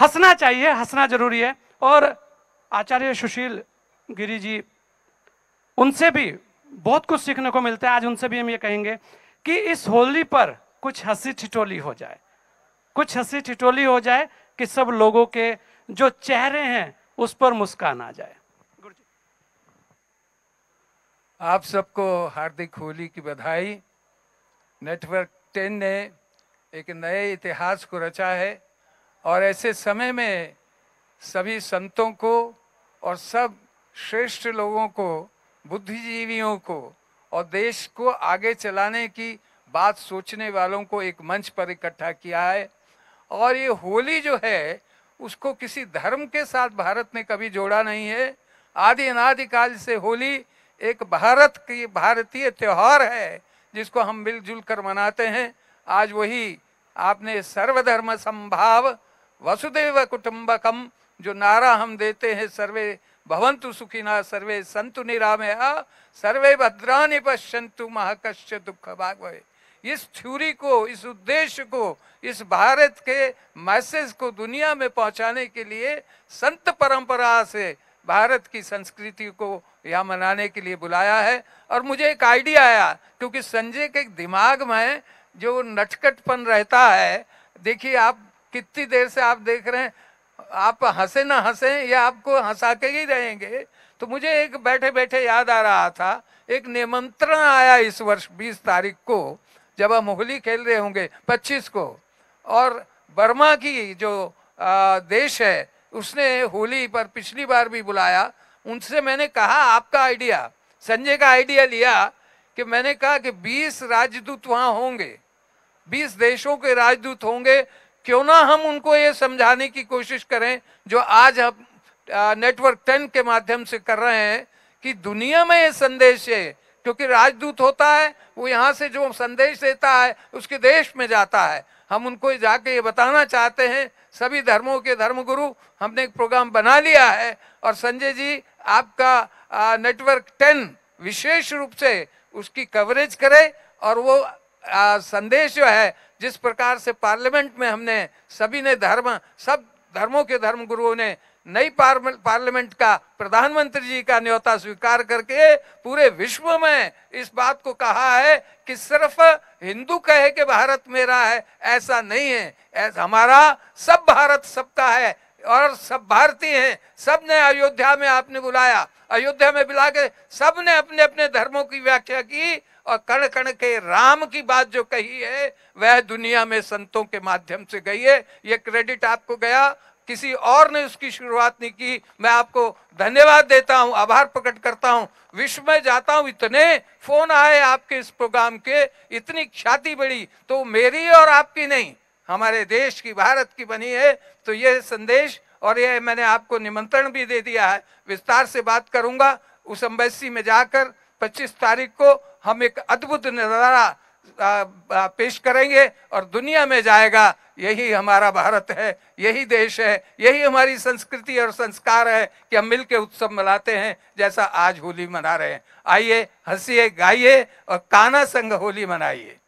हंसना चाहिए, हंसना ज़रूरी है। और आचार्य सुशील गिरी जी, उनसे भी बहुत कुछ सीखने को मिलता है। आज उनसे भी हम ये कहेंगे कि इस होली पर कुछ हँसी ठिठोली हो जाए। कुछ हँसी ठिठोली हो जाए कि सब लोगों के जो चेहरे हैं, उस पर मुस्कान आ जाए। आप सबको हार्दिक होली की बधाई। नेटवर्क टेन ने एक नए इतिहास को रचा है। और ऐसे समय में सभी संतों को और सब श्रेष्ठ लोगों को, बुद्धिजीवियों को और देश को आगे चलाने की बात सोचने वालों को एक मंच पर इकट्ठा किया है। और ये होली जो है, उसको किसी धर्म के साथ भारत ने कभी जोड़ा नहीं है। आदि अनादिकाल से होली एक भारत की, भारतीय त्यौहार है, जिसको हम मिलजुल कर मनाते हैं। आज वही आपने सर्वधर्म संभाव वसुदेव कुटुंबकम जो नारा हम देते हैं सर्वे भवंतु सुखिना, सर्वे संतु निरामया सर्वे भद्रानि पश्यंतु महाकश्च दुख भाग इस थ्यूरी को, इस उद्देश्य को, इस भारत के मैसेज को दुनिया में पहुँचाने के लिए संत परंपरा से भारत की संस्कृति को यहाँ मनाने के लिए बुलाया है। और मुझे एक आइडिया आया, क्योंकि संजय के दिमाग में जो नटकटपन रहता है। देखिए, आप कितनी देर से आप देख रहे हैं? आप हंसे ना हंसे या आपको हंसा के ही रहेंगे। तो मुझे एक बैठे बैठे याद आ रहा था एक निमंत्रण आया इस वर्ष 20 तारीख को जब हम होली खेल रहे होंगे 25 को। और बर्मा की जो आ, देश है उसने होली पर पिछली बार भी बुलाया। उनसे मैंने कहा आपका आइडिया संजय का आइडिया लिया कि मैंने कहा कि 20 राजदूत वहाँ होंगे। 20 देशों के राजदूत होंगे क्यों ना हम उनको ये समझाने की कोशिश करें, जो आज हम नेटवर्क टेन के माध्यम से कर रहे हैं, कि दुनिया में ये संदेश है, क्योंकि राजदूत होता है, वो यहाँ से जो संदेश देता है, उसके देश में जाता है। हम उनको जाके ये बताना चाहते हैं, सभी धर्मों के धर्मगुरु, हमने एक प्रोग्राम बना लिया है, और संजय जी, आपका नेटवर्क टेन विशेष रूप से उसकी कवरेज करे, और वो आ, संदेश जो है जिस प्रकार से पार्लियामेंट में हमने सभी ने धर्म सब धर्मों के धर्म गुरुओं ने नई पार्लियामेंट का प्रधानमंत्री जी का न्योता स्वीकार करके पूरे विश्व में इस बात को कहा है कि सिर्फ़ हिंदू कहे कि भारत मेरा है ऐसा नहीं है। ऐसा हमारा सब भारत सबका है। और सब भारतीय हैं। सबने अयोध्या में आपने बुलाया। अयोध्या में बुला के सबने अपने अपने धर्मों की व्याख्या की और कण कण के राम की बात जो कही है, वह दुनिया में संतों के माध्यम से गई है। ये क्रेडिट आपको गया। किसी और ने उसकी शुरुआत नहीं की। मैं आपको धन्यवाद देता हूँ, आभार प्रकट करता हूँ। विश्व में जाता हूँ, इतने फ़ोन आए आपके इस प्रोग्राम के, इतनी ख्याति बढ़ी तो मेरी और आपकी नहीं। हमारे देश की, भारत की बनी है तो ये संदेश और ये मैंने आपको निमंत्रण भी दे दिया है। विस्तार से बात करूँगा, उस अम्बेसी में जाकर 25 तारीख को हम एक अद्भुत नज़ारा पेश करेंगे और दुनिया में जाएगा। यही हमारा भारत है, यही देश है, यही हमारी संस्कृति और संस्कार है कि हम मिलके उत्सव मनाते हैं, जैसा आज होली मना रहे हैं। आइए, हंसीए, गाइए और काना संग होली मनाइए।